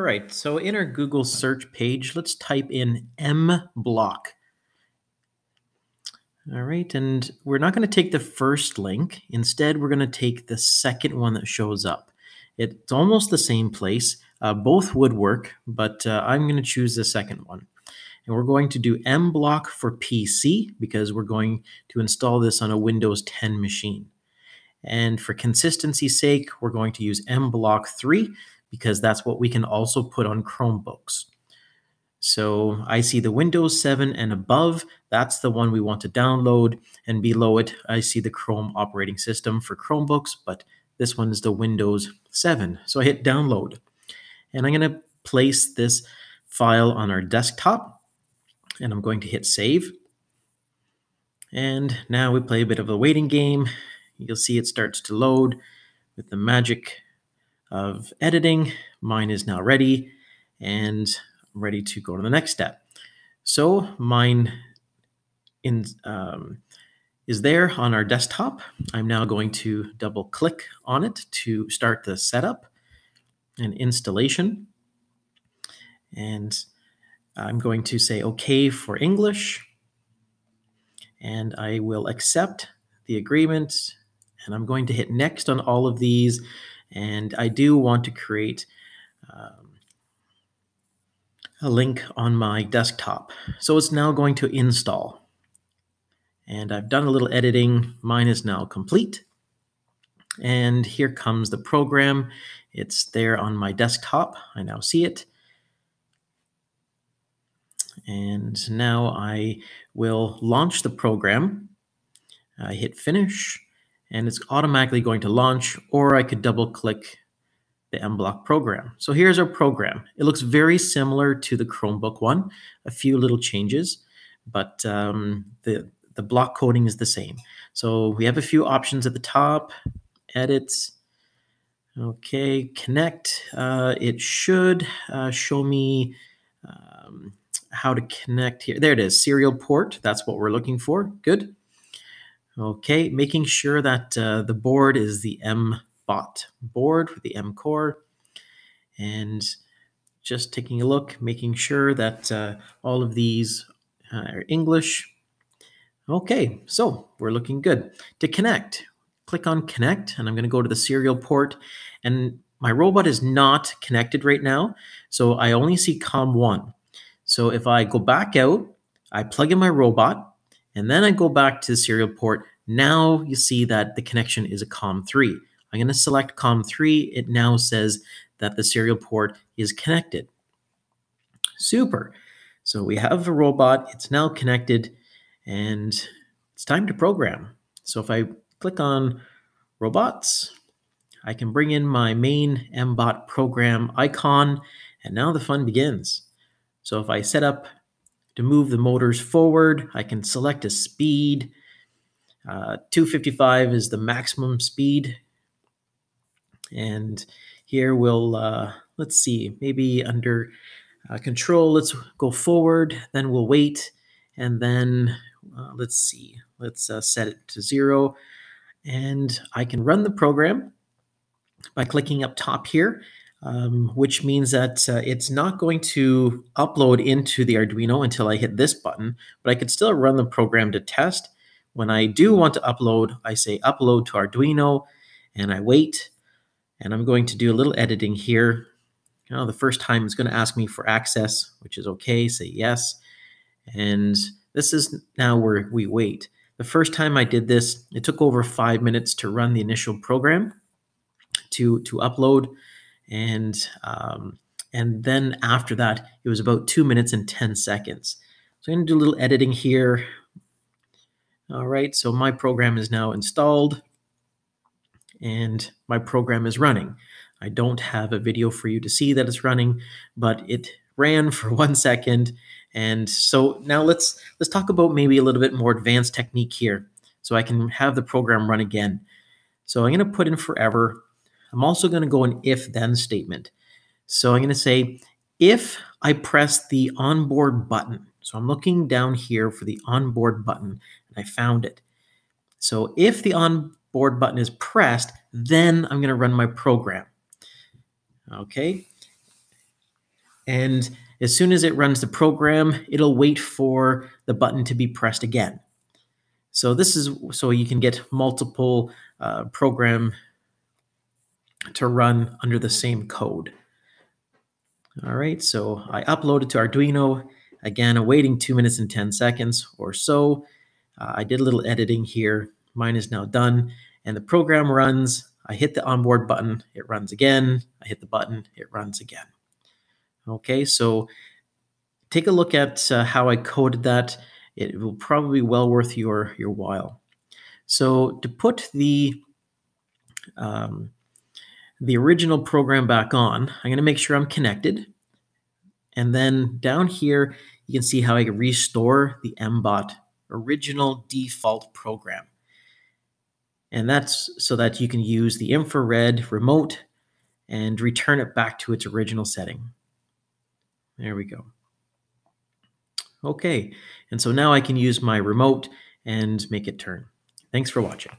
right, so in our Google search page, let's type in mBlock. All right, and we're not going to take the first link. Instead, we're going to take the second one that shows up. It's almost the same place. Uh, both would work, but uh, I'm going to choose the second one. And we're going to do mBlock for PC because we're going to install this on a Windows 10 machine. And for consistency's sake, we're going to use mBlock 3 because that's what we can also put on Chromebooks. So I see the Windows 7 and above, that's the one we want to download. And below it, I see the Chrome operating system for Chromebooks, but this one is the Windows 7. So I hit download. And I'm going to place this file on our desktop. And I'm going to hit save. And now we play a bit of a waiting game. You'll see it starts to load with the magic of editing. Mine is now ready. And ready to go to the next step. So mine in, um, is there on our desktop. I'm now going to double click on it to start the setup and installation. And I'm going to say OK for English. And I will accept the agreement. And I'm going to hit next on all of these. And I do want to create um, a link on my desktop. So it's now going to install. And I've done a little editing. Mine is now complete. And here comes the program. It's there on my desktop. I now see it. And now I will launch the program. I hit finish and it's automatically going to launch, or I could double click the mBlock program. So here's our program. It looks very similar to the Chromebook one, a few little changes, but um, the, the block coding is the same. So we have a few options at the top, edits, okay, connect. Uh, it should uh, show me um, how to connect here. There it is, serial port. That's what we're looking for. Good. Okay, making sure that uh, the board is the M bot board with the mCore and just taking a look, making sure that uh, all of these uh, are English. Okay, so we're looking good. To connect, click on connect and I'm going to go to the serial port and my robot is not connected right now, so I only see COM1. So if I go back out, I plug in my robot, and then I go back to the serial port, now you see that the connection is a COM3. I'm going to select COM3. It now says that the serial port is connected. Super. So we have a robot. It's now connected and it's time to program. So if I click on robots, I can bring in my main mBot program icon and now the fun begins. So if I set up to move the motors forward, I can select a speed. Uh, 255 is the maximum speed and here we'll, uh, let's see, maybe under uh, control, let's go forward, then we'll wait, and then uh, let's see, let's uh, set it to zero. And I can run the program by clicking up top here, um, which means that uh, it's not going to upload into the Arduino until I hit this button, but I could still run the program to test. When I do want to upload, I say upload to Arduino and I wait and I'm going to do a little editing here. You know, the first time it's going to ask me for access, which is okay, say yes. And this is now where we wait. The first time I did this, it took over five minutes to run the initial program to, to upload. And, um, and then after that, it was about two minutes and 10 seconds. So I'm to do a little editing here. All right, so my program is now installed and my program is running. I don't have a video for you to see that it's running, but it ran for one second. And so now let's let's talk about maybe a little bit more advanced technique here so I can have the program run again. So I'm going to put in forever. I'm also going to go an if then statement. So I'm going to say if I press the onboard button. So I'm looking down here for the onboard button and I found it. So if the on board button is pressed, then I'm going to run my program. Okay. And as soon as it runs the program, it'll wait for the button to be pressed again. So this is so you can get multiple uh, program to run under the same code. All right, so I uploaded to Arduino. Again, awaiting two minutes and 10 seconds or so. Uh, I did a little editing here. Mine is now done. And the program runs. I hit the onboard button, it runs again. I hit the button, it runs again. Okay, so take a look at uh, how I coded that. It will probably be well worth your, your while. So to put the um, the original program back on, I'm going to make sure I'm connected. And then down here, you can see how I can restore the mBot original default program. And that's so that you can use the infrared remote and return it back to its original setting. There we go. Okay, and so now I can use my remote and make it turn. Thanks for watching.